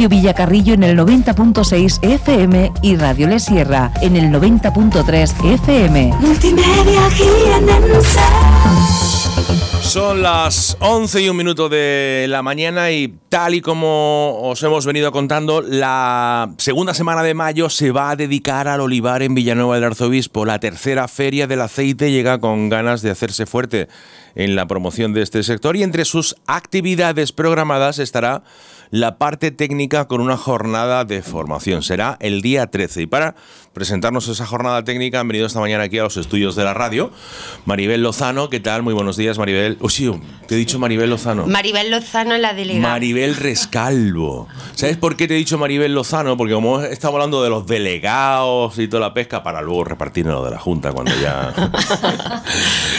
Radio Villacarrillo en el 90.6 FM y Radio Le Sierra en el 90.3 FM. Multimedia Son las 11 y un minuto de la mañana y tal y como os hemos venido contando, la segunda semana de mayo se va a dedicar al olivar en Villanueva del Arzobispo. La tercera feria del aceite llega con ganas de hacerse fuerte en la promoción de este sector y entre sus actividades programadas estará la parte técnica con una jornada de formación. Será el día 13. Y para presentarnos esa jornada técnica han venido esta mañana aquí a los estudios de la radio Maribel Lozano. ¿Qué tal? Muy buenos días, Maribel. Oh, sí, te he dicho Maribel Lozano. Maribel Lozano, la delegada. Maribel Rescalvo. ¿Sabes por qué te he dicho Maribel Lozano? Porque como estamos hablando de los delegados y toda la pesca, para luego repartirnos de la Junta cuando ya...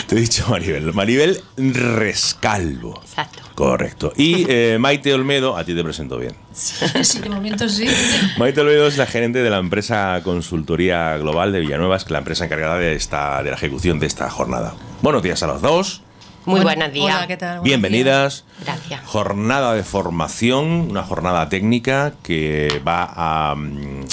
te he dicho Maribel. Maribel Rescalvo. Exacto. Correcto. Y eh, Maite Olmedo, a ti te presento bien. Sí, de momento sí. Maite Olmedo es la gerente de la empresa Consultoría Global de Villanueva, que es la empresa encargada de, esta, de la ejecución de esta jornada. Buenos días a los dos. Muy buenos días. Hola, ¿qué tal? Buenos Bienvenidas. Gracias. Jornada de formación, una jornada técnica que va a, mm,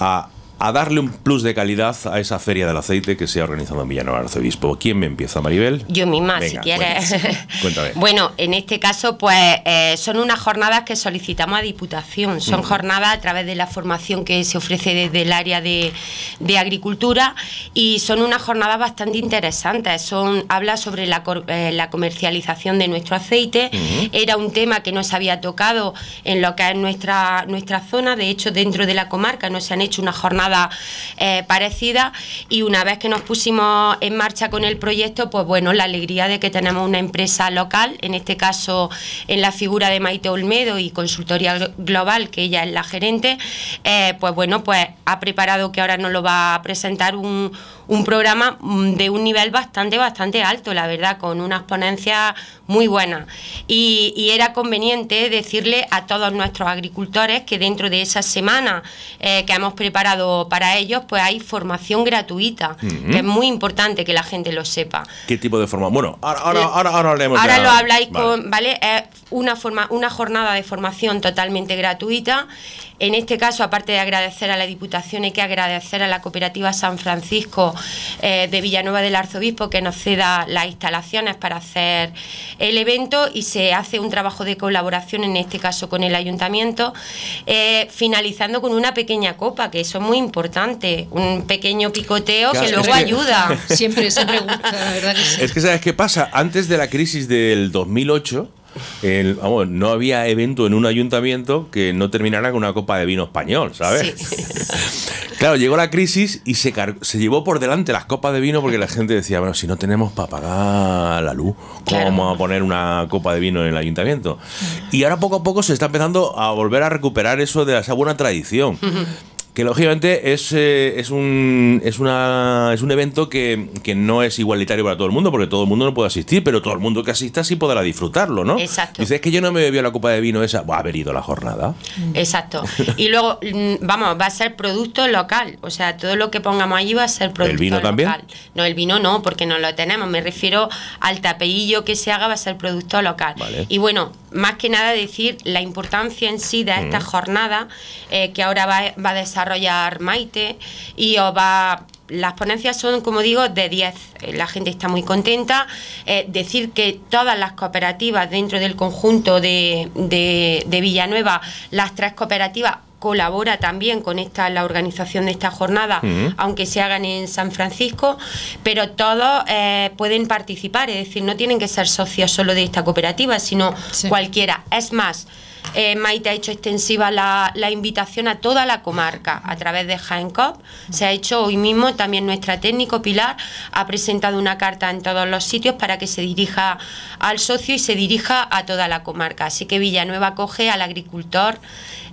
a, a darle un plus de calidad a esa feria del aceite que se ha organizado en Villanueva Arzobispo. ¿Quién me empieza, Maribel? Yo misma, si quieres. cuéntame. Cuéntame. bueno, en este caso, pues eh, son unas jornadas que solicitamos a Diputación. Son jornadas a través de la formación que se ofrece desde el área de, de agricultura y son unas jornadas bastante interesantes. Son, habla sobre la, eh, la comercialización de nuestro aceite. Era un tema que no se había tocado en lo que es nuestra, nuestra zona. De hecho, dentro de la comarca no se han hecho una jornada eh, parecida. Y una vez que nos pusimos en marcha con el proyecto, pues bueno, la alegría de que tenemos una empresa local, en este caso en la figura de Maite Olmedo y Consultoría Glo- Global, que ella es la gerente, eh, pues bueno, pues ha preparado que ahora nos lo va a presentar un, un programa mm, de un nivel bastante, bastante alto, la verdad, con unas ponencias muy buenas. Y, y era conveniente decirle a todos nuestros agricultores que dentro de esa semana eh, que hemos preparado para ellos, pues hay formación gratuita, que es muy importante que la gente lo sepa. ¿Qué tipo de forma? Bueno, ahora, ahora, Eh, ahora, ahora hablemos Ahora ya. lo habláis Vale. con, ¿vale? Es una, forma, una jornada de formación totalmente gratuita. En este caso, aparte de agradecer a la Diputación, hay que agradecer a la cooperativa San Francisco eh, de Villanueva del Arzobispo que nos ceda las instalaciones para hacer el evento y se hace un trabajo de colaboración, en este caso con el ayuntamiento, eh, finalizando con una pequeña copa, que eso es muy importante, un pequeño picoteo Claro, que es luego que- ayuda. Siempre, siempre gusta, la verdad que sí. Es que, ¿sabes qué pasa? Antes de la crisis del 2008, el- vamos, no había evento en un ayuntamiento que no terminara con una copa de vino español, ¿sabes? Claro, llegó la crisis y se, se llevó por delante las copas de vino porque la gente decía, bueno, si no tenemos para pagar la luz, ¿cómo Claro. vamos a poner una copa de vino en el ayuntamiento? Y ahora poco a poco se está empezando a volver a recuperar eso de esa buena tradición. Que lógicamente es, eh, es, un, es, una, es un evento que, que no es igualitario para todo el mundo, porque todo el mundo no puede asistir, pero todo el mundo que asista sí podrá disfrutarlo, ¿no? Exacto. Dices que yo no me bebí la copa de vino esa, va a haber ido la jornada. Exacto. Y luego, mm, vamos, va a ser producto local. O sea, todo lo que pongamos allí va a ser producto vino local. también? No, el vino no, porque no lo tenemos. Me refiero al tapeillo que se haga, va a ser producto local. Vale. Y bueno, más que nada decir la importancia en sí de esta jornada eh, que ahora va, va a desarrollar Maite y os va las ponencias son, como digo, de 10. Eh, La gente está muy contenta. Eh, decir que todas las cooperativas dentro del conjunto de, de- de Villanueva, las tres cooperativas, colabora también con esta la organización de esta jornada, aunque se hagan en San Francisco, pero todos eh, pueden participar, es decir, no tienen que ser socios solo de esta cooperativa, sino Sí. cualquiera. Es más, eh, Maite ha hecho extensiva la, la invitación a toda la comarca a través de Jaencop. Se ha hecho hoy mismo también nuestra técnico Pilar ha presentado una carta en todos los sitios para que se dirija al socio y se dirija a toda la comarca. Así que Villanueva coge al agricultor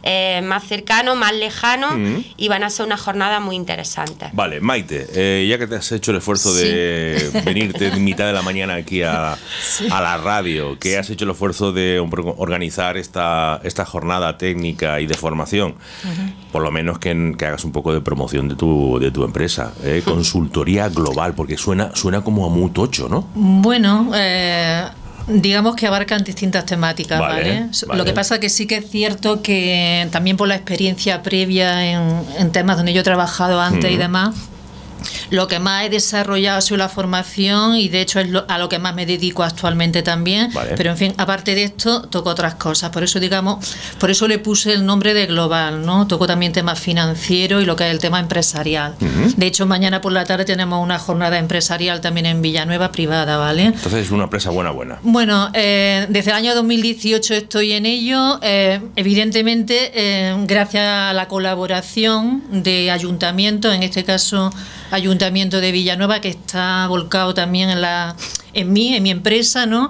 eh, más cercano, más lejano Mm. y van a ser una jornada muy interesante. Vale, Maite, eh, ya que te has hecho el esfuerzo de venirte en mitad de la mañana aquí a, a la radio, que has hecho el esfuerzo de or- organizar esta, esta jornada técnica y de formación, por lo menos que, que hagas un poco de promoción de tu, de tu empresa, eh, consultoría global, porque suena, suena como a muy tocho, ¿no? Bueno, eh, Digamos que abarcan distintas temáticas, Vale, ¿vale? vale. Lo que pasa que sí que es cierto que también por la experiencia previa en, en temas donde yo he trabajado antes y Ujú. demás, lo que más he desarrollado ha sido la formación y de hecho es lo- a lo que más me dedico actualmente también. Vale. Pero en fin, aparte de esto, toco otras cosas. Por eso, digamos, por eso le puse el nombre de global, ¿no? Toco también temas financieros y lo que es el tema empresarial. De hecho, mañana por la tarde tenemos una jornada empresarial también en Villanueva privada, ¿vale? Entonces es una empresa buena, buena. Bueno, eh, desde el año 2018 estoy en ello. eh, evidentemente, eh, gracias a la colaboración de ayuntamientos, en este caso Ayuntamiento de Villanueva, que está volcado también en, la, en mí, en mi empresa, ¿no?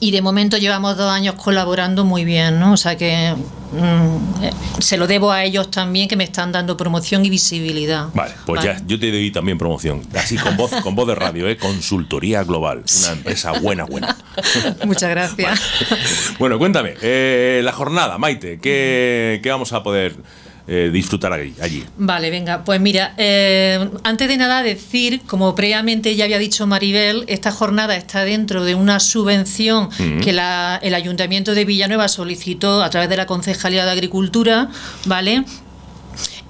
Y de momento llevamos dos años colaborando muy bien, ¿no? O sea que mm, se lo debo a ellos también, que me están dando promoción y visibilidad. Vale, pues Vale. ya, yo te doy también promoción. Así con voz, con voz de radio, ¿eh? Consultoría Global. Una empresa buena, buena. Muchas gracias. Bueno, cuéntame, eh, la jornada, Maite, ¿qué, qué vamos a poder eh, disfrutar allí? allí? Vale, venga, pues mira, eh, antes de nada decir, como previamente ya había dicho Maribel, esta jornada está dentro de una subvención que la- el Ayuntamiento de Villanueva solicitó a través de la Concejalía de Agricultura, ¿vale?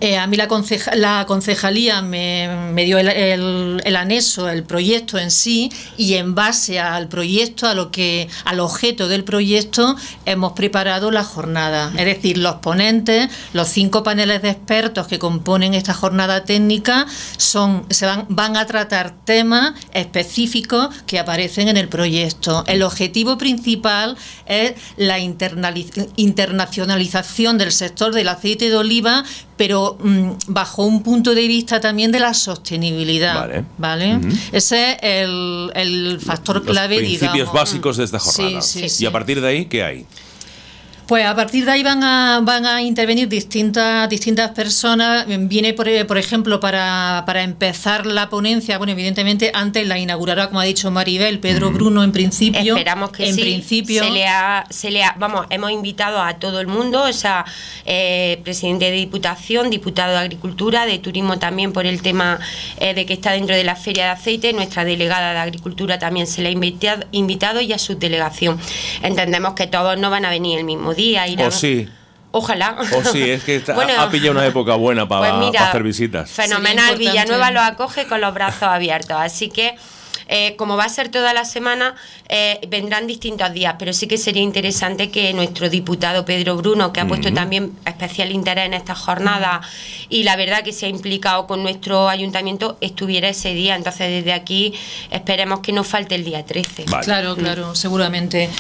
Eh, a mí la, conceja- la concejalía me, dio el, el- anexo, el proyecto en sí, y en base al proyecto, a lo que, al objeto del proyecto, hemos preparado la jornada. Es decir, los ponentes, los cinco paneles de expertos que componen esta jornada técnica, son, se van, van a tratar temas específicos que aparecen en el proyecto. El objetivo principal es la internacionalización del sector del aceite de oliva, pero mm, bajo un punto de vista también de la sostenibilidad. Vale. Ese es el, el factor Los clave, principios digamos. básicos de esta jornada. Sí, sí, y sí. a partir de ahí, ¿qué hay? Pues a partir de ahí van a, van a intervenir distintas, distintas personas. Viene, por, por ejemplo, para, para empezar la ponencia, bueno, evidentemente antes la inaugurará, como ha dicho Maribel, Pedro Bruno en principio. Esperamos que en sí. principio. Se le ha, se le ha- vamos, hemos invitado a todo el mundo, o sea, eh, presidente de Diputación, diputado de Agricultura, de Turismo también por el tema eh, de que está dentro de la Feria de Aceite, nuestra delegada de Agricultura también se le ha invitado, invitado y a su delegación. Entendemos que todos no van a venir el mismo día. Irán, O sí. Ojalá. O sí, es que está- Bueno, ha pillado una época buena para, pues mira, para hacer visitas. Fenomenal. Villanueva lo acoge con los brazos abiertos. Así que, eh, como va a ser toda la semana, eh, vendrán distintos días, pero sí que sería interesante que nuestro diputado Pedro Bruno, que ha puesto también especial interés en esta jornada y la verdad que se ha implicado con nuestro ayuntamiento, estuviera ese día. Entonces, desde aquí esperemos que no falte el día 13. Vale. Claro, claro, seguramente.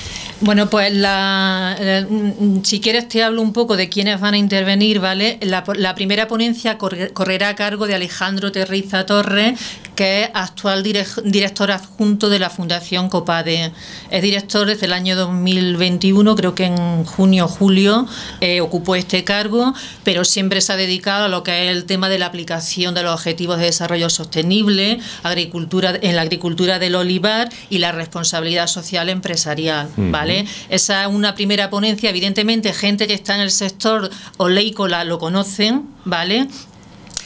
Bueno, pues la, la- mm, si quieres te hablo un poco de quiénes van a intervenir, ¿vale? La, la primera ponencia corre- correrá a cargo de Alejandro Terriza Torres, que es actual direc- director adjunto de la Fundación Copade. Es director desde el año 2021, creo que en junio o julio eh, ocupó este cargo, pero siempre se ha dedicado a lo que es el tema de la aplicación de los objetivos de desarrollo sostenible, agricultura en la agricultura del olivar y la responsabilidad social empresarial, ¿vale? Esa es una primera ponencia, evidentemente gente que está en el sector oleícola lo conocen, ¿vale?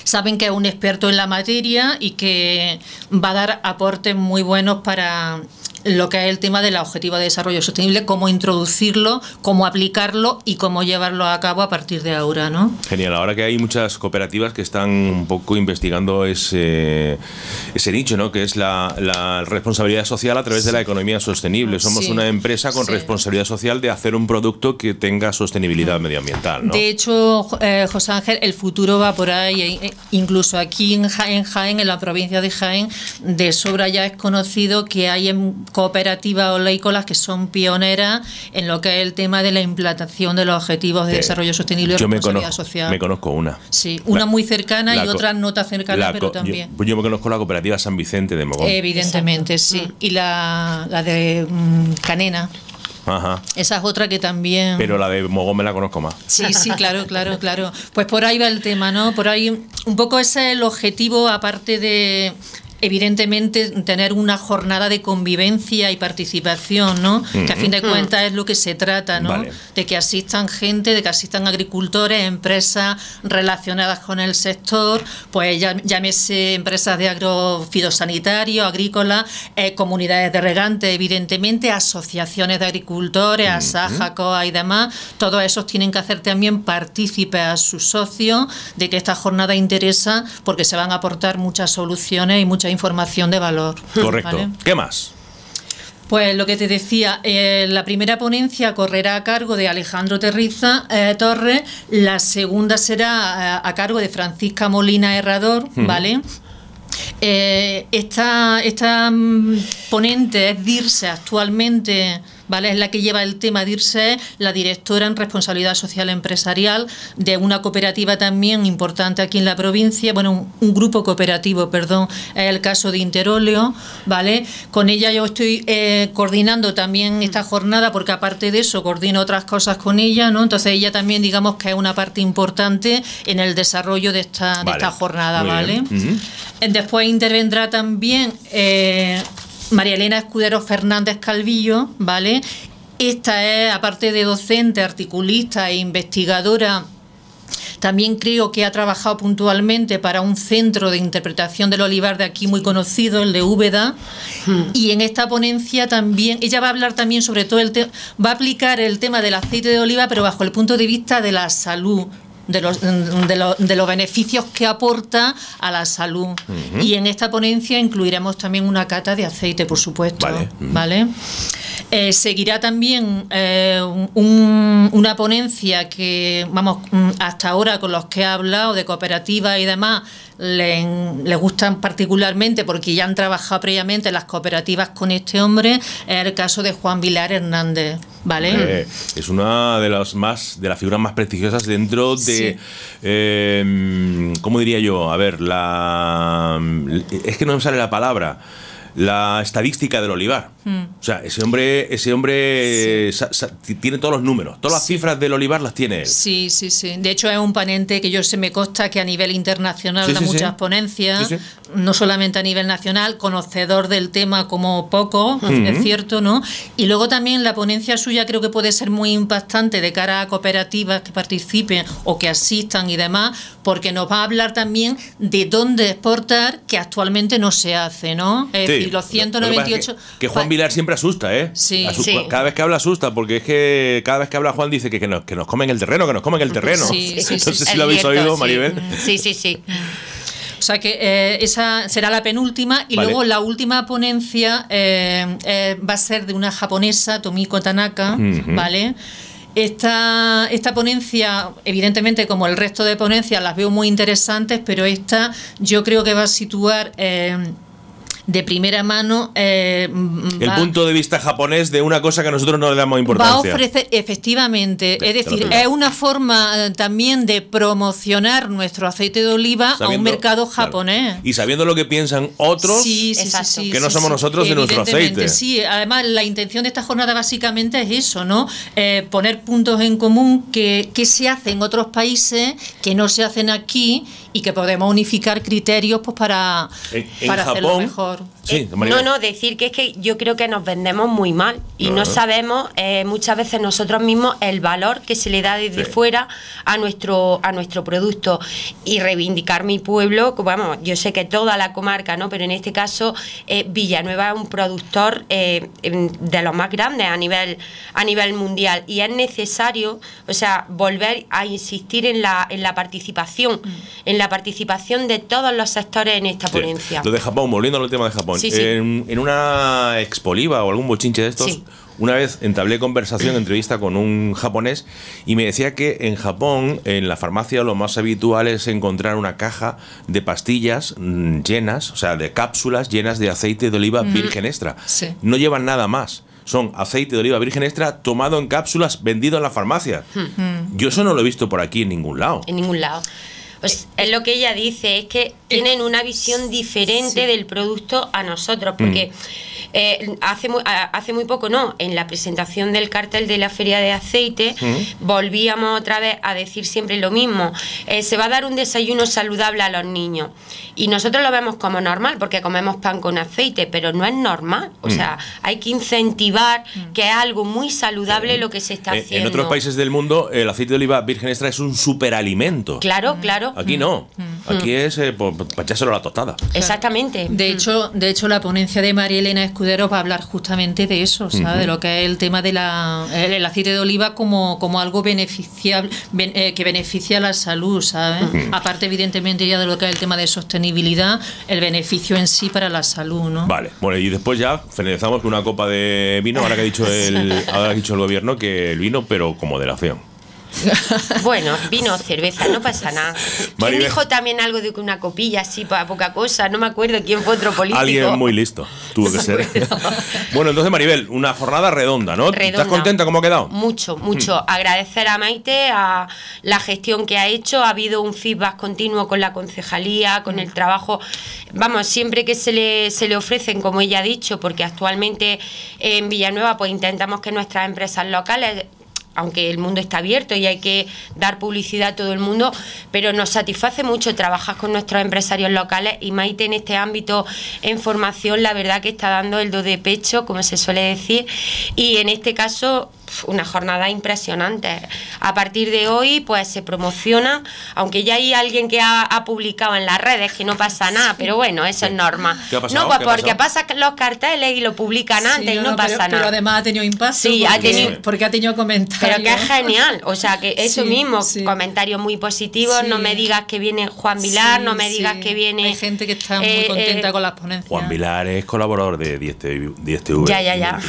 Saben que es un experto en la materia y que va a dar aportes muy buenos para lo que es el tema del objetivo de desarrollo sostenible, cómo introducirlo, cómo aplicarlo y cómo llevarlo a cabo a partir de ahora, ¿no? Genial, ahora que hay muchas cooperativas que están un poco investigando ese, ese nicho, ¿no? que es la, la responsabilidad social a través de la economía sostenible. Somos Sí, una empresa con sí. responsabilidad social de hacer un producto que tenga sostenibilidad medioambiental. ¿no? De hecho, eh, José Ángel, el futuro va por ahí. eh, eh, incluso aquí en Jaén, Jaén, en la provincia de Jaén, de sobra ya es conocido que hay em- cooperativas oleícolas que son pioneras en lo que es el tema de la implantación de los objetivos de desarrollo sostenible y yo me responsabilidad conozco, social. me conozco una. Sí, una La- muy cercana y otra no tan cercana, pero co- yo- también. Yo, me conozco la cooperativa San Vicente de Mogón. Evidentemente, sí. Y la, la de mm, Canena. Ajá. Esa es otra que también. Pero la de Mogón me la conozco más. Sí, sí, claro, claro, claro. Pues por ahí va el tema, ¿no? Por ahí un poco ese es el objetivo, aparte de evidentemente tener una jornada de convivencia y participación, ¿no? Que a fin de cuentas es lo que se trata, ¿no? De que asistan gente, de que asistan agricultores, empresas relacionadas con el sector, pues llámese empresas de agrofitosanitario, agrícola, eh, comunidades de regantes, evidentemente, asociaciones de agricultores, ASAJA, COA y demás, todos esos tienen que hacer también partícipes a sus socios de que esta jornada interesa porque se van a aportar muchas soluciones y mucha información de valor. Correcto. ¿Qué más? Pues lo que te decía, eh, la primera ponencia correrá a cargo de Alejandro Terriza eh, Torres, la segunda será a, cargo de Francisca Molina Herrador, ¿vale? Eh, esta, esta mm, ponente es DIRSE actualmente ¿vale? Es la que lleva el tema de irse, la directora en responsabilidad social empresarial de una cooperativa también importante aquí en la provincia, bueno, un, grupo cooperativo, perdón, es el caso de Interóleo, ¿vale? Con ella yo estoy eh, coordinando también esta jornada porque aparte de eso coordino otras cosas con ella, ¿no? Entonces ella también digamos que es una parte importante en el desarrollo de esta, de esta jornada, ¿vale? Después intervendrá también eh, María Elena Escudero Fernández Calvillo, ¿vale? Esta es, aparte de docente, articulista e investigadora, también creo que ha trabajado puntualmente para un centro de interpretación del olivar de aquí muy conocido, el de Úbeda. Hmm. Y en esta ponencia también, ella va a hablar también sobre todo el tema, va a aplicar el tema del aceite de oliva, pero bajo el punto de vista de la salud, de los, de, los beneficios que aporta a la salud. Y en esta ponencia incluiremos también una cata de aceite, por supuesto. Vale. Eh, seguirá también eh, una ponencia que, vamos, mm, hasta ahora con los que he hablado de cooperativas y demás, les, gustan particularmente porque ya han trabajado previamente las cooperativas con este hombre, es el caso de Juan Vilar Hernández. ¿Vale? Eh, es una de las más de las figuras más prestigiosas dentro de em, ¿cómo diría yo? A ver, la es que no me sale la palabra la estadística del olivar. Hmm. O sea, ese hombre, ese hombre tiene todos los números, todas las cifras del olivar las tiene él. Sí, sí, sí. De hecho, es un ponente que yo se me consta que a nivel internacional da muchas ponencias, no solamente a nivel nacional, conocedor del tema como poco, es cierto, ¿no? Y luego también la ponencia suya creo que puede ser muy impactante de cara a cooperativas que participen o que asistan y demás, porque nos va a hablar también de dónde exportar que actualmente no se hace, ¿no? Es decir, los 198... Que, Juan Vilar siempre asusta, ¿eh? Sí, Cada vez que habla asusta, porque es que cada vez que habla Juan dice que, que, nos, que nos comen el terreno, que nos comen el terreno. Sí, no sé si lo habéis oído, Maribel. Sí, sí, sí. O sea que eh, esa será la penúltima y luego la última ponencia eh, eh, va a ser de una japonesa, Tomiko Tanaka, ¿vale? Esta, esta ponencia, evidentemente como el resto de ponencias, las veo muy interesantes, pero esta yo creo que va a situar de primera mano. Eh, el punto de vista japonés de una cosa que nosotros no le damos importancia. Va a ofrecer, efectivamente, es decir, es una forma eh, también de promocionar nuestro aceite de oliva a un mercado japonés. Y sabiendo lo que piensan otros, que no somos nosotros de nuestro aceite. Sí, además la intención de esta jornada básicamente es eso, ¿no? Eh, poner puntos en común que, que se hacen en otros países, que no se hacen aquí y que podemos unificar criterios pues para, para hacerlo mejor. Eh, no, no, decir que es que yo creo que nos vendemos muy mal y no, sabemos eh, muchas veces nosotros mismos el valor que se le da desde fuera a nuestro a nuestro producto y reivindicar mi pueblo, vamos, yo sé que toda la comarca, ¿no? Pero en este caso eh, Villanueva es un productor de los más grandes a nivel a nivel mundial y es necesario, o sea, volver a insistir en la en la participación, mm. en la participación de todos los sectores en esta ponencia. Lo de Japón, volviendo al tema de Japón. En, una expoliva o algún bochinche de estos, una vez entablé conversación, entrevista con un japonés y me decía que en Japón, en la farmacia, lo más habitual es encontrar una caja de pastillas mm, llenas, o sea, de cápsulas llenas de aceite de oliva virgen extra. No llevan nada más son aceite de oliva virgen extra tomado en cápsulas vendido en la farmacia. Hmm. Yo eso no lo he visto por aquí en ningún lado. En ningún lado. Pues es lo que ella dice, es que tienen una visión diferente del producto a nosotros, porque eh, hace, muy, hace muy poco, no, en la presentación del cartel de la feria de aceite, volvíamos otra vez a decir siempre lo mismo. Eh, se va a dar un desayuno saludable a los niños. Y nosotros lo vemos como normal, porque comemos pan con aceite, pero no es normal. O sea, hay que incentivar que es algo muy saludable lo que se está haciendo. En otros países del mundo, el aceite de oliva virgen extra es un superalimento. Claro, claro. Aquí no. Aquí es eh, para echárselo a la tostada. Exactamente. De hecho, de hecho, la ponencia de María Elena Escudero va a hablar justamente de eso, ¿sabes? De lo que es el tema del el aceite de oliva como, como algo beneficiable, eh, que beneficia a la salud, ¿sabes? Aparte, evidentemente, ya de lo que es el tema de sostenibilidad, el beneficio en sí para la salud, ¿no? Vale, bueno, y después ya finalizamos con una copa de vino, ahora que ha dicho el, ahora ha dicho el gobierno que el vino, pero con moderación. Bueno, vino, cerveza, no pasa nada. ¿Quién dijo también algo de que una copilla así para poca cosa? No me acuerdo quién fue otro político. Alguien muy listo, tuvo que ser. bueno, entonces Maribel, una jornada redonda, ¿no? ¿Estás contenta cómo ha quedado? Mucho, mucho. Hmm. Agradecer a Maite a la gestión que ha hecho. Ha habido un feedback continuo con la concejalía, con el trabajo. Vamos, siempre que se le, se le ofrecen, como ella ha dicho, porque actualmente en Villanueva pues intentamos que nuestras empresas locales aunque el mundo está abierto y hay que dar publicidad a todo el mundo, pero nos satisface mucho trabajar con nuestros empresarios locales y Maite en este ámbito en formación la verdad que está dando el do de pecho, como se suele decir, y en este caso una jornada impresionante. A partir de hoy, pues se promociona, aunque ya hay alguien que ha, publicado en las redes que no pasa nada, pero bueno, eso es normal. no, pues porque pasan los carteles y lo publican antes y no, pasa nada. Pero además ha tenido impacto. Sí, porque, ha tenido, porque ha tenido comentarios. Pero que es genial, o sea, que eso mismo, comentarios muy positivos, no me digas que viene Juan Vilar, no me digas que viene... Hay gente que está muy eh, contenta eh, con las ponencias. Juan Vilar es colaborador de 10TV, ya, ya, ya.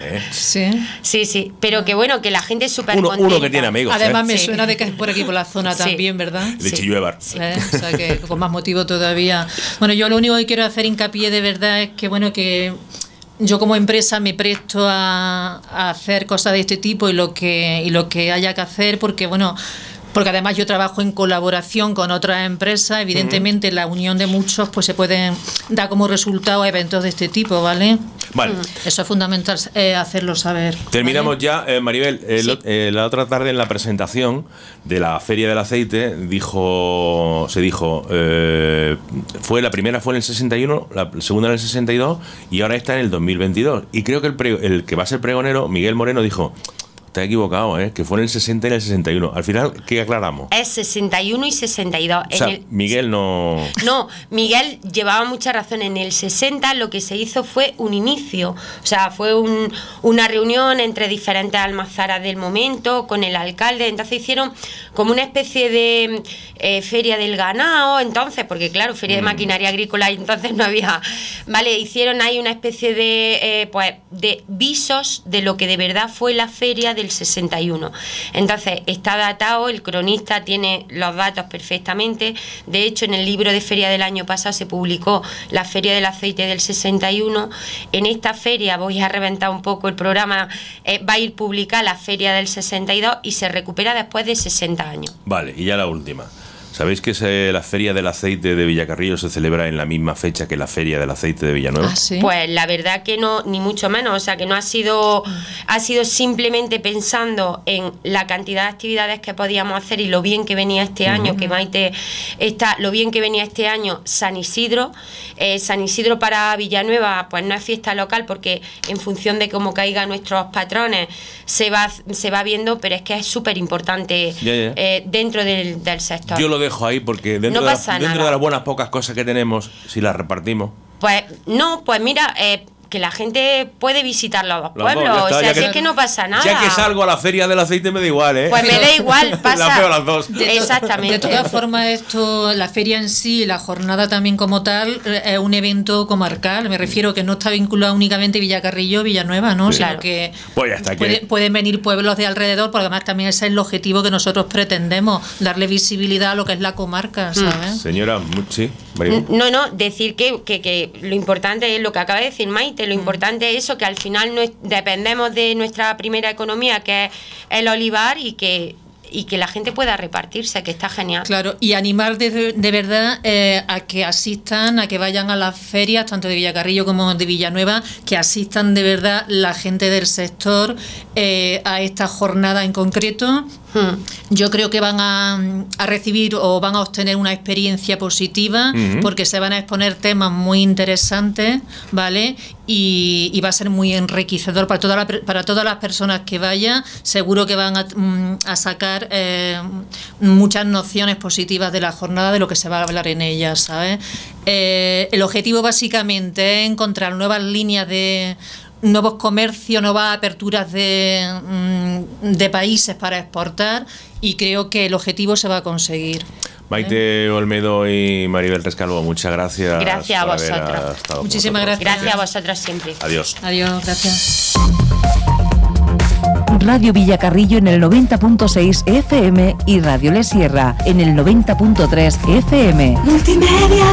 ¿eh? Sí. Sí, sí pero que bueno, que la gente es súper uno, uno, que tiene amigos. Además, me suena de que es por aquí, por la zona también, ¿verdad? De Chilluevar. ¿Eh? O sea, que con más motivo todavía. Bueno, yo lo único que quiero hacer hincapié de verdad es que, bueno, que yo como empresa me presto a, a, hacer cosas de este tipo y lo que y lo que haya que hacer porque bueno porque además yo trabajo en colaboración con otras empresas, evidentemente la unión de muchos pues se pueden dar como resultado eventos de este tipo, ¿vale? Vale. Eso es fundamental eh, hacerlo saber. Terminamos ya, eh, Maribel, eh, la otra tarde en la presentación de la Feria del Aceite dijo, se dijo, fue la primera fue en el 61, la segunda en el 62 y ahora está en el 2022. Y creo que el, el que va a ser pregonero, Miguel Moreno, dijo, Está equivocado, ¿eh? que fue en el 60 y en el 61. Al final, ¿qué aclaramos? Es 61 y 62. O sea, Miguel no... No, Miguel llevaba mucha razón. En el 60 lo que se hizo fue un inicio. O sea, fue una reunión entre diferentes almazaras del momento, con el alcalde. Entonces hicieron como una especie de eh, feria del ganado, entonces, porque claro, feria de mm. maquinaria agrícola, y entonces no había... Vale, hicieron ahí una especie de, eh, pues, de visos de lo que de verdad fue la feria del 61. Entonces, está datado, el cronista tiene los datos perfectamente. De hecho, en el libro de feria del año pasado se publicó la feria del aceite del 61. En esta feria, voy a reventar un poco el programa, eh, va a ir publicada la feria del 62 y se recupera después de 60 años. Vale, y ya la última. ¿Sabéis que la Feria del Aceite de Villacarrillo se celebra en la misma fecha que la Feria del Aceite de Villanueva? ¿Ah, pues la verdad que no, ni mucho menos. O sea, que no ha sido, ha sido simplemente pensando en la cantidad de actividades que podíamos hacer y lo bien que venía este año, que Maite está, lo bien que venía este año San Isidro. Eh, San Isidro para Villanueva, pues no es fiesta local porque en función de cómo caigan nuestros patrones se va, se va viendo, pero es que es súper importante eh, dentro del, sector dejo ahí porque dentro, de, dentro de las buenas pocas cosas que tenemos, si las repartimos. Pues no, pues mira, eh, que la gente puede visitar los dos pueblos. o sea, si es que no pasa nada. Ya que salgo a la feria del aceite me da igual, ¿eh? Pues me da igual, pasa. las dos. Exactamente. De todas formas, esto, la feria en sí, la jornada también como tal, eh, es un evento comarcal. Me refiero que no está vinculado únicamente Villacarrillo, Villanueva, ¿no? Sino que, pues pueden venir pueblos de alrededor, porque además también ese es el objetivo que nosotros pretendemos, darle visibilidad a lo que es la comarca, mm. ¿sabes? Señora, sí. No, no, decir que, que, que lo importante es lo que acaba de decir Maite lo mm. importante es eso, que al final no dependemos de nuestra primera economía, que es el olivar, y que y que la gente pueda repartirse, que está genial. Claro, y animar de, de verdad eh, a que asistan, a que vayan a las ferias, tanto de Villacarrillo como de Villanueva, que asistan de verdad la gente del sector eh, a esta jornada en concreto. Hmm. Yo creo que van a, a recibir o van a obtener una experiencia positiva porque se van a exponer temas muy interesantes, ¿vale? Y, y va a ser muy enriquecedor para, toda la para todas las personas que vayan. Seguro que van a, mm, a sacar eh, muchas nociones positivas de la jornada, de lo que se va a hablar en ella, ¿sabes? Eh, el objetivo básicamente es encontrar nuevas líneas de nuevos comercios, nuevas aperturas de, mm, de países para exportar y creo que el objetivo se va a conseguir. Maite Olmedo y Maribel Rescalvo, muchas gracias. Gracias a vosotros. con Muchísimas nosotros. Gracias a vosotros siempre. Adiós. Adiós, gracias. Radio Villacarrillo en el 90.6 FM y Radio Le Sierra en el 90.3 FM. Multimedia